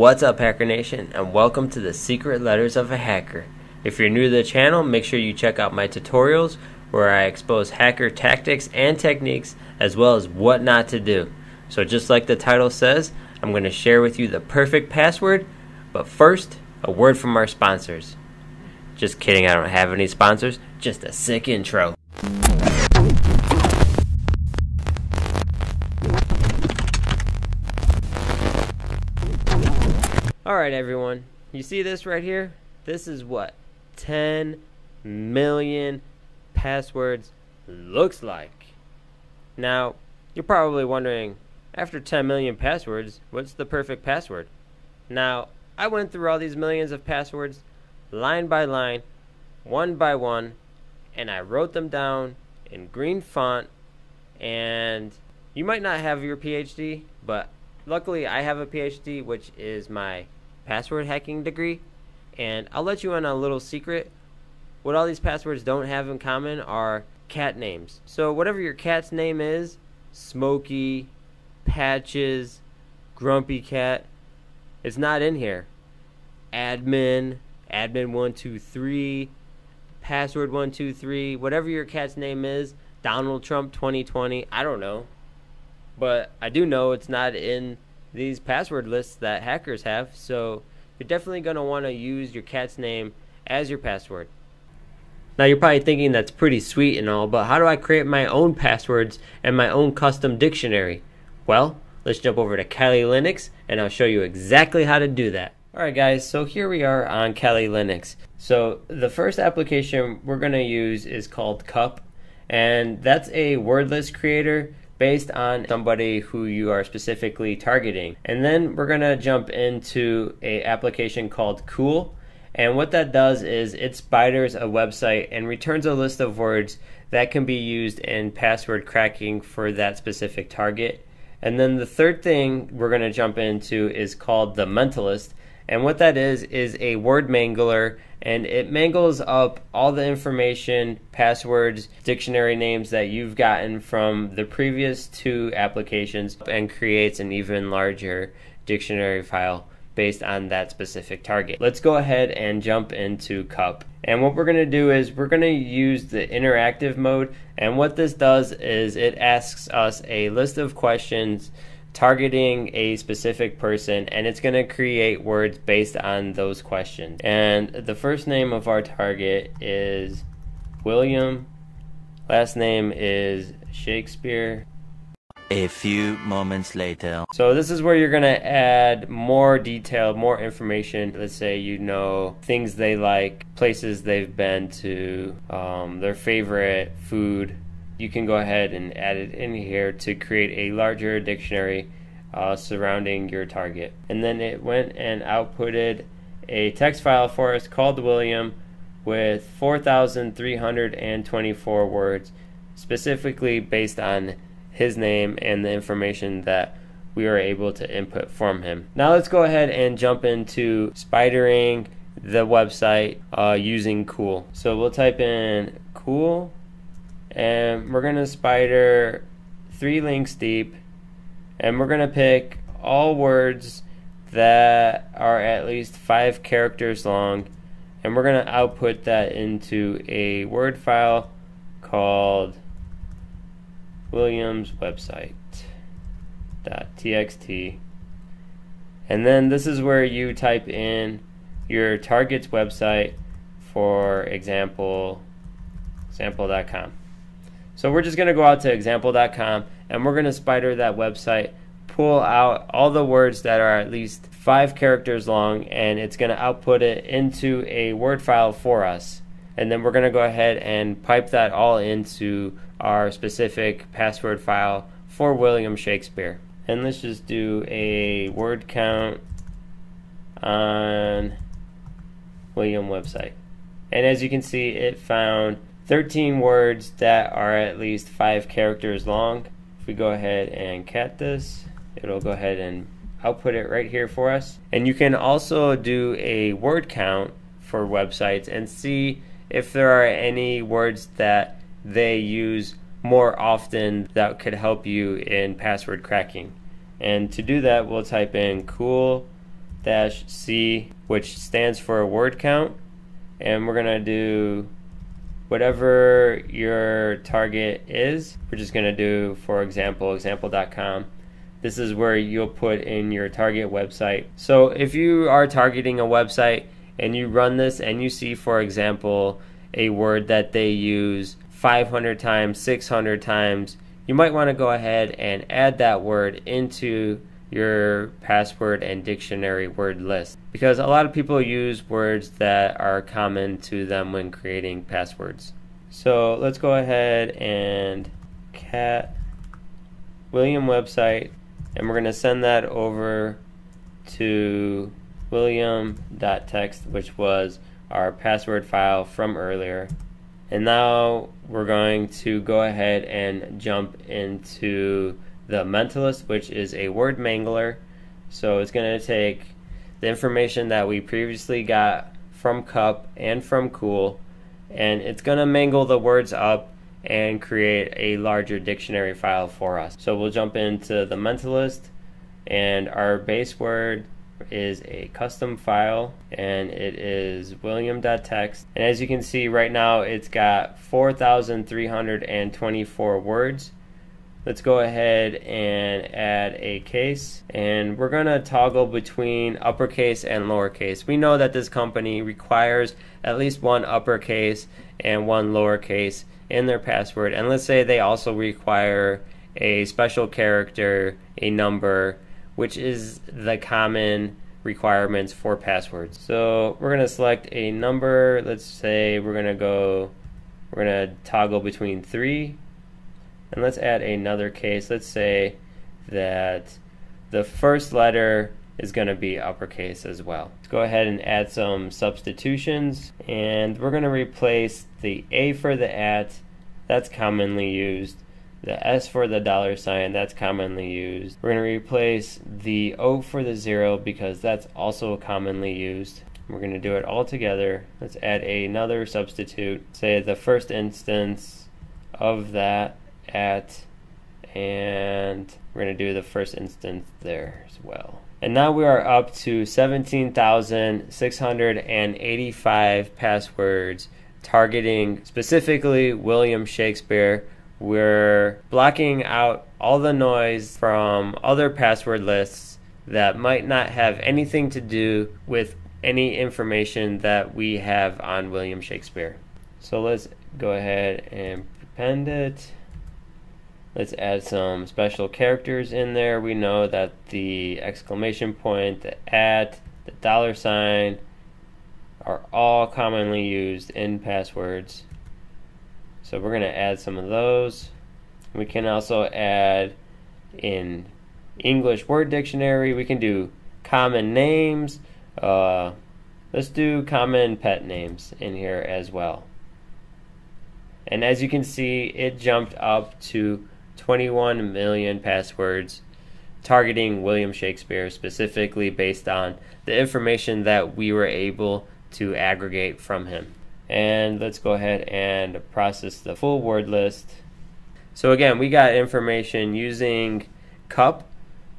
What's up, Hacker Nation, and welcome to the Secret Letters of a Hacker. If you're new to the channel, make sure you check out my tutorials where I expose hacker tactics and techniques as well as what not to do. So, just like the title says, I'm going to share with you the perfect password, but first, a word from our sponsors. Just kidding, I don't have any sponsors, just a sick intro. Alright, everyone. You see this right here? This is what 10 million passwords looks like. Now, you're probably wondering after 10 million passwords, what's the perfect password? Now, I went through all these millions of passwords line by line, one by one, and I wrote them down in green font. And you might not have your PhD, but luckily I have a PhD, which is my password hacking degree. And I'll let you in a little secret. What all these passwords don't have in common are cat names. So, whatever your cat's name is Smokey, Patches, Grumpy Cat it's not in here. Admin, admin123, password123, whatever your cat's name is, Donald Trump 2020, I don't know. But I do know it's not in these password lists that hackers have, so you're definitely going to want to use your cat's name as your password. Now you're probably thinking that's pretty sweet and all, but how do I create my own passwords and my own custom dictionary? Well, let's jump over to Kali Linux and I'll show you exactly how to do that. Alright guys, so here we are on Kali Linux. So the first application we're going to use is called Cup and that's a wordless creator based on somebody who you are specifically targeting. And then we're going to jump into a application called Cool. And what that does is it spiders a website and returns a list of words that can be used in password cracking for that specific target. And then the third thing we're going to jump into is called the mentalist. And what that is, is a word mangler, and it mangles up all the information, passwords, dictionary names that you've gotten from the previous two applications and creates an even larger dictionary file based on that specific target. Let's go ahead and jump into Cup. And what we're going to do is we're going to use the interactive mode. And what this does is it asks us a list of questions targeting a specific person and it's going to create words based on those questions. And the first name of our target is William. Last name is Shakespeare. A few moments later. So this is where you're going to add more detail, more information. Let's say you know things they like, places they've been to, um, their favorite food, you can go ahead and add it in here to create a larger dictionary uh, surrounding your target. And then it went and outputted a text file for us called William with 4,324 words, specifically based on his name and the information that we were able to input from him. Now let's go ahead and jump into spidering the website uh, using Cool. So we'll type in Cool and we're gonna spider three links deep. And we're gonna pick all words that are at least five characters long. And we're gonna output that into a word file called Williams website .txt. And then this is where you type in your target's website for example example.com so we're just going to go out to example.com and we're going to spider that website, pull out all the words that are at least five characters long, and it's going to output it into a Word file for us. And then we're going to go ahead and pipe that all into our specific password file for William Shakespeare. And let's just do a word count on William website. And as you can see, it found 13 words that are at least five characters long. If we go ahead and cat this, it'll go ahead and output it right here for us. And you can also do a word count for websites and see if there are any words that they use more often that could help you in password cracking. And to do that, we'll type in cool dash C, which stands for a word count. And we're going to do whatever your target is. We're just going to do, for example, example.com. This is where you'll put in your target website. So if you are targeting a website and you run this and you see, for example, a word that they use 500 times, 600 times, you might want to go ahead and add that word into your password and dictionary word list because a lot of people use words that are common to them when creating passwords. So let's go ahead and cat William website and we're going to send that over to william.txt which was our password file from earlier. And now we're going to go ahead and jump into the Mentalist, which is a word mangler. So it's going to take the information that we previously got from Cup and from Cool, and it's going to mangle the words up and create a larger dictionary file for us. So we'll jump into the Mentalist, and our base word is a custom file and it is william.txt and as you can see right now it's got 4324 words let's go ahead and add a case and we're going to toggle between uppercase and lowercase we know that this company requires at least one uppercase and one lowercase in their password and let's say they also require a special character a number which is the common requirements for passwords. So we're going to select a number. Let's say we're to go, we're to toggle between three. And let's add another case. Let's say that the first letter is going to be uppercase as well. Let's go ahead and add some substitutions. And we're going to replace the A for the at. That's commonly used the S for the dollar sign, that's commonly used. We're going to replace the O for the zero because that's also commonly used. We're going to do it all together. Let's add another substitute. Say the first instance of that at, and we're going to do the first instance there as well. And now we are up to 17,685 passwords targeting specifically William Shakespeare we're blocking out all the noise from other password lists that might not have anything to do with any information that we have on William Shakespeare. So let's go ahead and append it. Let's add some special characters in there. We know that the exclamation point, the at, the dollar sign are all commonly used in passwords. So we're going to add some of those. We can also add in English word dictionary, we can do common names. Uh, let's do common pet names in here as well. And as you can see, it jumped up to 21 million passwords targeting William Shakespeare specifically based on the information that we were able to aggregate from him and let's go ahead and process the full word list. So again, we got information using cup,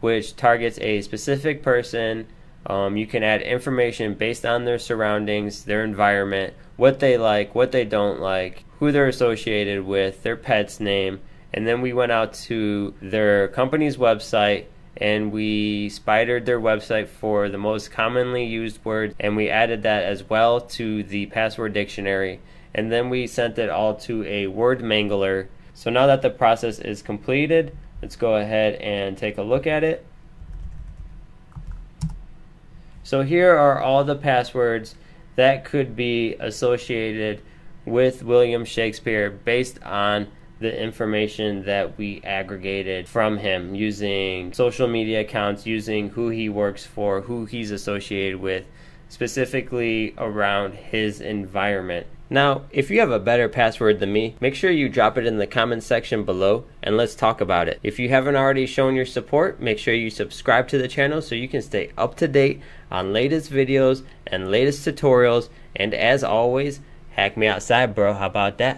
which targets a specific person. Um, you can add information based on their surroundings, their environment, what they like, what they don't like, who they're associated with, their pet's name, and then we went out to their company's website and we spidered their website for the most commonly used words and we added that as well to the password dictionary. And then we sent it all to a word mangler. So now that the process is completed let's go ahead and take a look at it. So here are all the passwords that could be associated with William Shakespeare based on the information that we aggregated from him using social media accounts, using who he works for, who he's associated with, specifically around his environment. Now, if you have a better password than me, make sure you drop it in the comments section below and let's talk about it. If you haven't already shown your support, make sure you subscribe to the channel so you can stay up to date on latest videos and latest tutorials. And as always, hack me outside, bro. How about that?